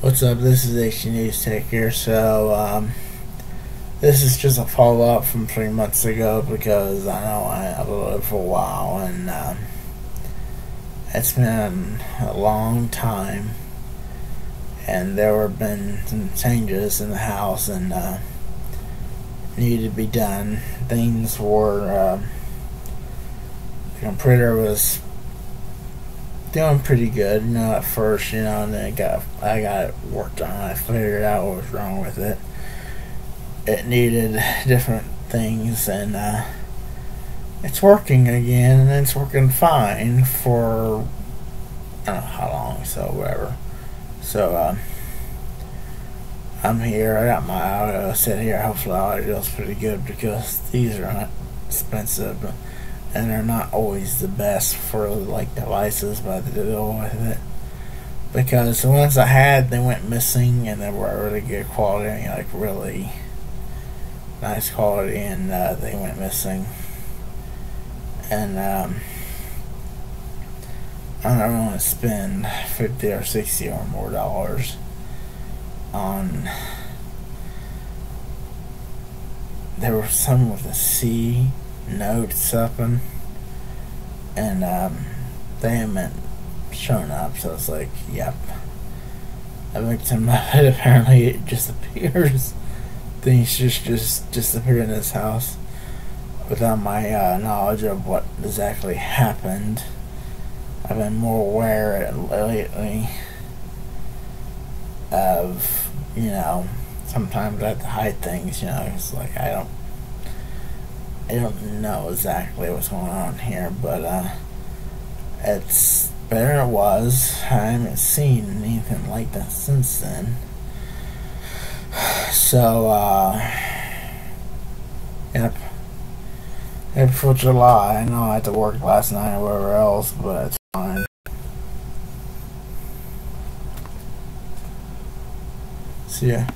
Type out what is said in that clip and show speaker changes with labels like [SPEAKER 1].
[SPEAKER 1] What's up? This is H News Tech here. So, um, this is just a follow up from three months ago because I know I uploaded for a while and um, it's been a long time and there have been some changes in the house and uh, needed to be done. Things were, uh, the computer was doing pretty good, you know, at first, you know, and then it got I got it worked on. I figured out what was wrong with it. It needed different things, and uh, it's working again, and it's working fine for I don't know how long, so whatever. So um, I'm here. I got my audio set here. Hopefully, audio's pretty good because these are not expensive and they're not always the best for like devices, but I deal with it because the ones I had they went missing and they were really good quality, like really nice quality, and uh, they went missing. And um, I don't want to spend fifty or sixty or more dollars on. There were some with a C note something, and um, they haven't shown up. So it's like, yep. I looked in my head. Apparently, it just appears. Things just just disappear in this house without my uh, knowledge of what exactly happened. I've been more aware lately of you know sometimes I have to hide things. You know, it's like I don't I don't know exactly what's going on here, but uh, it's better it was. I haven't seen anything like that since then. So, uh, yep. April, July. I know I had to work last night or wherever else, but it's fine. See ya.